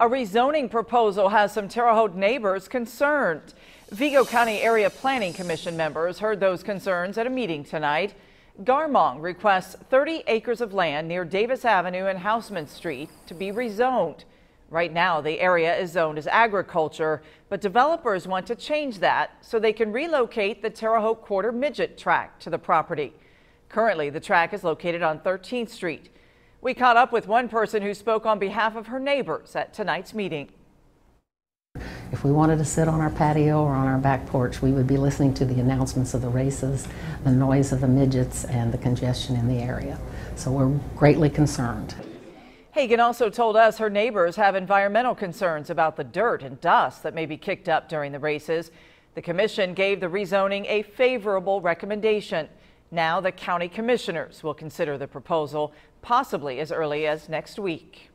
A rezoning proposal has some Terre Haute neighbors concerned. Vigo County Area Planning Commission members heard those concerns at a meeting tonight. Garmong requests 30 acres of land near Davis Avenue and Houseman Street to be rezoned. Right now, the area is zoned as agriculture, but developers want to change that so they can relocate the Terre Haute Quarter Midget track to the property. Currently, the track is located on 13th Street. We caught up with one person who spoke on behalf of her neighbors at tonight's meeting. If we wanted to sit on our patio or on our back porch, we would be listening to the announcements of the races, the noise of the midgets, and the congestion in the area. So we're greatly concerned. Hagan also told us her neighbors have environmental concerns about the dirt and dust that may be kicked up during the races. The commission gave the rezoning a favorable recommendation. Now the county commissioners will consider the proposal, possibly as early as next week.